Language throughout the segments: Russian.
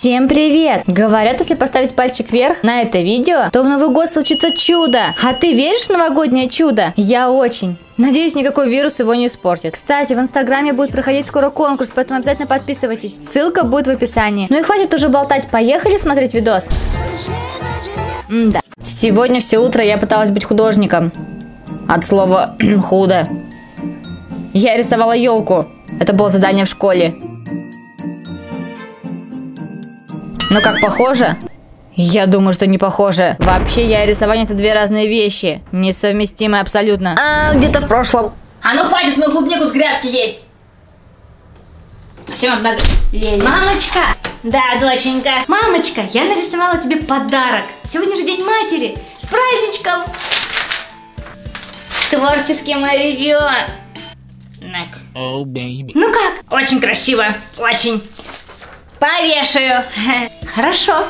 Всем привет! Говорят, если поставить пальчик вверх на это видео, то в Новый год случится чудо. А ты веришь в новогоднее чудо? Я очень. Надеюсь, никакой вирус его не испортит. Кстати, в инстаграме будет проходить скоро конкурс, поэтому обязательно подписывайтесь. Ссылка будет в описании. Ну и хватит уже болтать, поехали смотреть видос. да. Сегодня все утро я пыталась быть художником. От слова худо. Я рисовала елку. Это было задание в школе. Ну как, похоже? Я думаю, что не похоже. Вообще, я и рисование это две разные вещи. Несовместимые абсолютно. А, где-то в прошлом. А ну хватит мою клубнику с грядки есть. Всем одна Мамочка! Да, доченька. Мамочка, я нарисовала тебе подарок. Сегодня же День матери. С праздничком! Творческий мой ребенок. Oh, baby. Ну как? Очень красиво. Очень. Повешаю. Хорошо.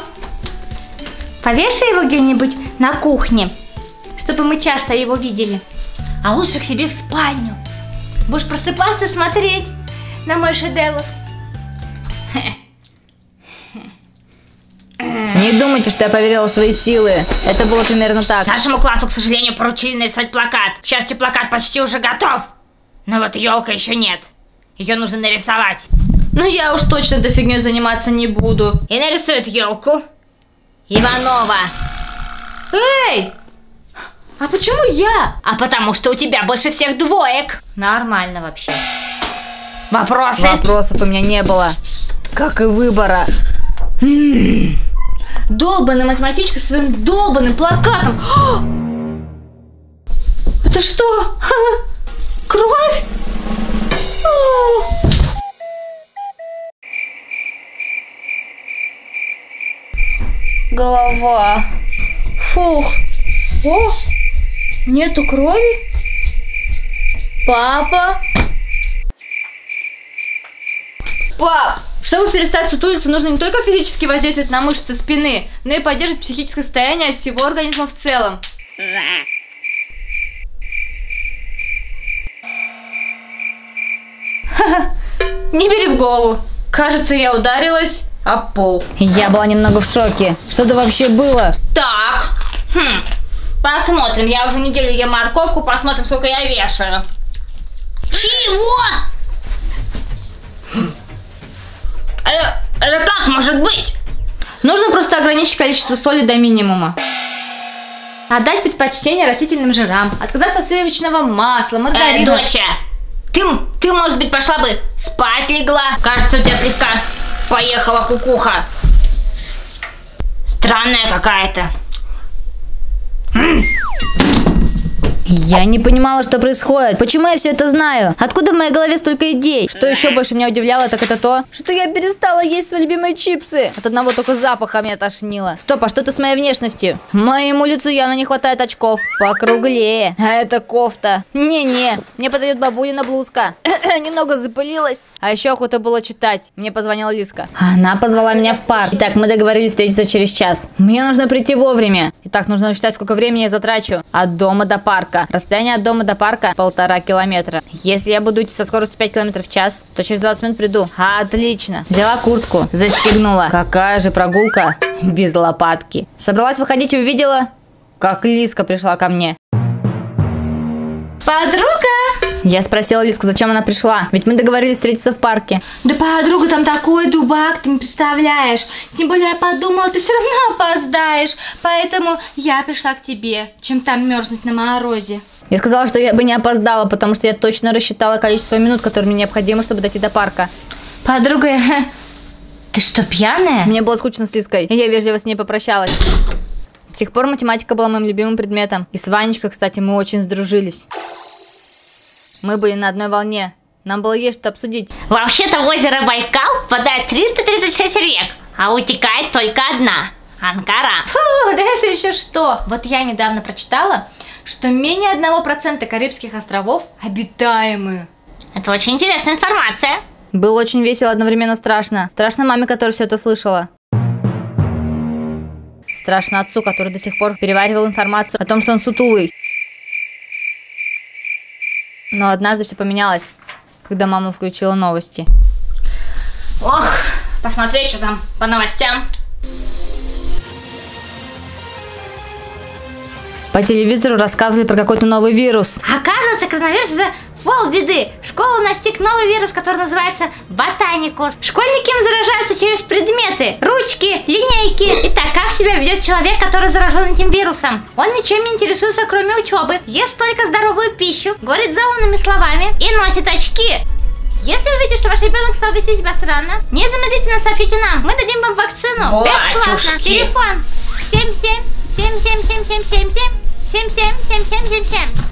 Повешай его где-нибудь на кухне, чтобы мы часто его видели. А лучше к себе в спальню. Будешь просыпаться смотреть на мой шедевр. Не думайте, что я поверила в свои силы. Это было примерно так. Нашему классу, к сожалению, поручили нарисовать плакат. К счастью, плакат почти уже готов. Но вот елка еще нет. Ее нужно нарисовать. Но я уж точно этой фигней заниматься не буду. И нарисует елку. Иванова. Эй! А почему я? А потому что у тебя больше всех двоек. Нормально вообще. Вопросы? Вопросов у меня не было. Как и выбора. Долбаная математичка своим долбанным плакатом. Это что? Кровь? Голова. Фух. О, нету крови? Папа? Пап, чтобы перестать сутулиться, нужно не только физически воздействовать на мышцы спины, но и поддерживать психическое состояние всего организма в целом. Не бери в голову. Кажется, я ударилась а пол. Я была немного в шоке. Что это вообще было? Так, хм, посмотрим. Я уже неделю ем морковку, посмотрим, сколько я вешаю. Чего? Это, это как может быть? Нужно просто ограничить количество соли до минимума. Отдать предпочтение растительным жирам, отказаться от сливочного масла, маргарина. Э, доча, ты, ты, может быть, пошла бы спать легла? Кажется, у тебя слегка Поехала кукуха. Странная какая-то. Я не понимала, что происходит. Почему я все это знаю? Откуда в моей голове столько идей? Что еще больше меня удивляло, так это то, что я перестала есть свои любимые чипсы. От одного только запаха меня тошнило. Стоп, а что это с моей внешностью? Моему лицу явно не хватает очков. Покруглее. А это кофта. Не-не, мне подойдет бабулина блузка. Немного запылилась. А еще охота было читать. Мне позвонила Лиска. Она позвала меня в парк. Итак, мы договорились встретиться через час. Мне нужно прийти вовремя. Итак, нужно считать, сколько времени я затрачу. От дома до парка. Расстояние от дома до парка полтора километра. Если я буду идти со скоростью 5 километров в час, то через 20 минут приду. Отлично. Взяла куртку, застегнула. Какая же прогулка без лопатки. Собралась выходить и увидела, как Лиска пришла ко мне. Подруга! Я спросила Лиску, зачем она пришла. Ведь мы договорились встретиться в парке. Да подруга, там такой дубак, ты не представляешь. Тем более я подумала, ты все равно опоздаешь. Поэтому я пришла к тебе, чем там мерзнуть на морозе. Я сказала, что я бы не опоздала, потому что я точно рассчитала количество минут, которые мне необходимо, чтобы дойти до парка. Подруга, ты что, пьяная? Мне было скучно с Лиской, и я вежливо с ней попрощалась. С тех пор математика была моим любимым предметом. И с Ванечкой, кстати, мы очень сдружились. Мы были на одной волне. Нам было есть что обсудить. Вообще-то в озеро Байкал впадает 336 рек, а утекает только одна. Анкара. Фу, да это еще что? Вот я недавно прочитала, что менее 1% Карибских островов обитаемы. Это очень интересная информация. Было очень весело, одновременно страшно. Страшно маме, которая все это слышала. Страшно отцу, который до сих пор переваривал информацию о том, что он сутулый. Но однажды все поменялось, когда мама включила новости. Ох, посмотреть, что там по новостям. По телевизору рассказывали про какой-то новый вирус. Оказывается, коронавирус это полбеды. Школу настиг новый вирус, который называется ботаникус. Школьники им заражаются через предметы, ручки, линейки. Итак, как себя ведет человек, который заражен этим вирусом? Он ничем не интересуется, кроме учебы, ест только здоровую пищу, говорит заумными словами и носит очки. Если вы видите, что ваш ребенок стал вести себя странно, незамедлительно сообщите нам. Мы дадим вам вакцину. Бесплатно. Батюшки. Телефон 77 777777 777777 7777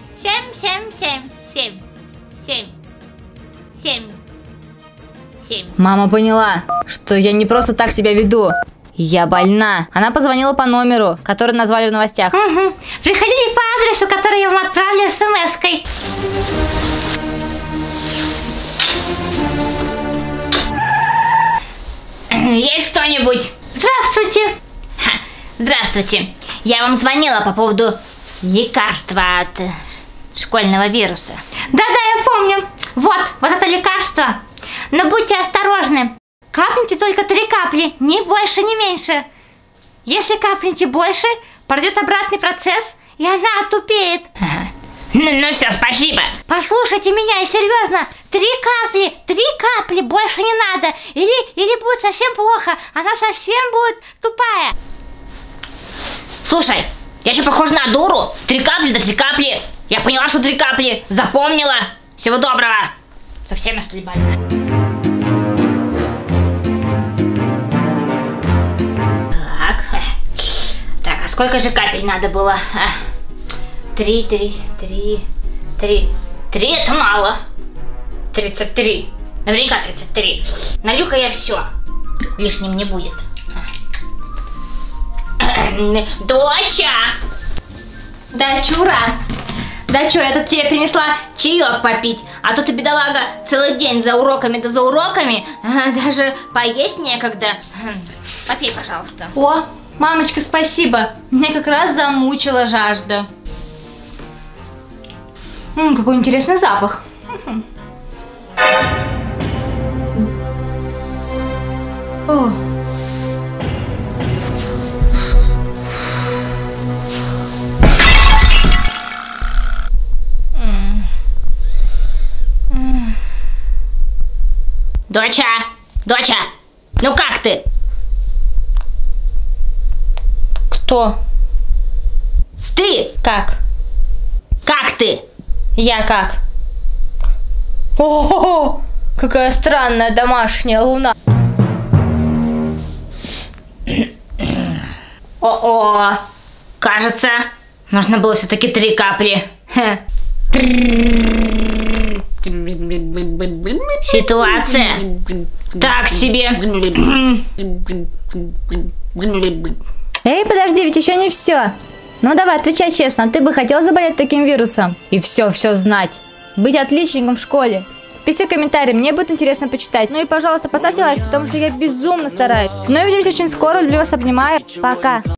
Мама поняла, что я не просто так себя веду. Я больна. Она позвонила по номеру, который назвали в новостях. Угу. Приходите по адресу, который я вам отправлю смс-кой. Есть кто-нибудь? Здравствуйте. Ха, Здравствуйте. Я вам звонила по поводу лекарства от школьного вируса. Да-да, я помню. Вот, вот это лекарство. Но будьте осторожны. Капните только три капли, ни больше, ни меньше. Если капнете больше, пройдет обратный процесс, и она отупеет. Ну, ну все, спасибо. Послушайте меня, и серьезно. Три капли, три капли, больше не надо. Или, или будет совсем плохо, она совсем будет тупая. Слушай, я что, похожа на дуру? Три капли, да три капли. Я поняла, что три капли. Запомнила. Всего доброго. Совсем я что ли больная? Так. Так, а сколько же капель надо было? А, Три, три, три, три. Три это мало. Тридцать три. Наверняка 33. Налью-ка я все. Лишним не будет. Доча! Дочура! Дочура, я тут тебе принесла чаек попить, а то ты, бедолага, целый день за уроками да за уроками, а, даже поесть некогда. Хм, Попей, пожалуйста. О, мамочка, спасибо. Мне как раз замучила жажда. М, какой интересный запах. О. Доча! Доча! Ну как ты? Кто? Ты! Как? Как ты? Я как? О, какая странная домашняя луна. О-о! Кажется, нужно было все-таки три капли. Ситуация так себе. Эй, подожди, ведь еще не все. Ну давай, отвечай честно, ты бы хотел заболеть таким вирусом? И все, все знать. Быть отличником в школе. Пиши комментарий, мне будет интересно почитать. Ну и, пожалуйста, поставьте лайк, потому что я безумно стараюсь. Ну и увидимся очень скоро, люблю вас, обнимаю. Пока.